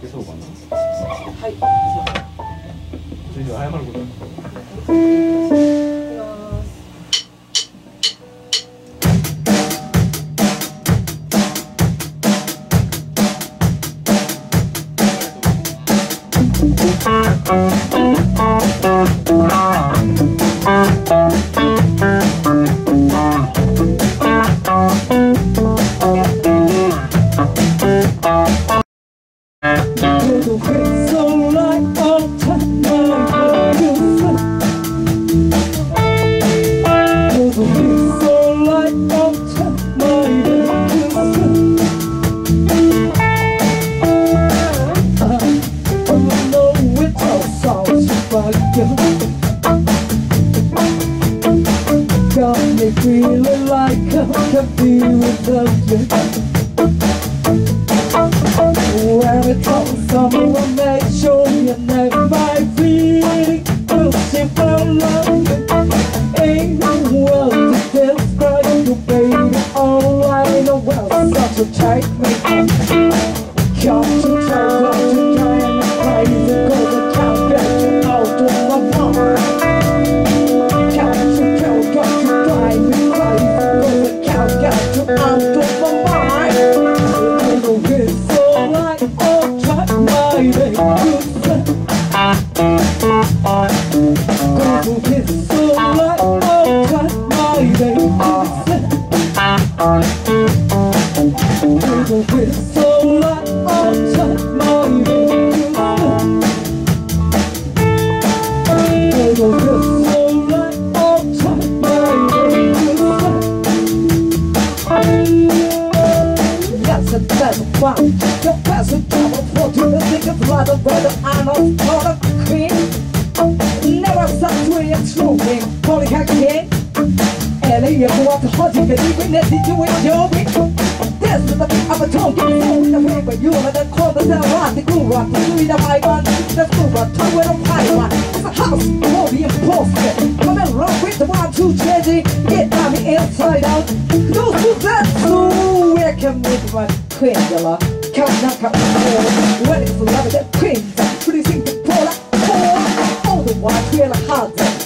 계속 오나? 하이. 저기 아야 말고. 네, Me feeling like I can be without you. Every time someone makes sure you never my feeling will simple love Ain't no world to describe you baby All I know well such a tight me Come to try, come A better one. The best trouble for to the blood of brother I'm a part of queen. Never stop to it slowing. Holy heck, kid. LA, you go out to Hodgie, but even did you enjoy it? That's the thing I'm a talking so in the way, but you are the call the cell rock, the cool rock, the Louis the high one, the cool rock, toy with a high one. It's a house, all the imposter. Come and rock with the one, two, twenty, get on the inside out. Those two, that's so can make queen, yella. Come now, come on, when it's love of the queen, pretty sing the polar, polar, all the while, feel a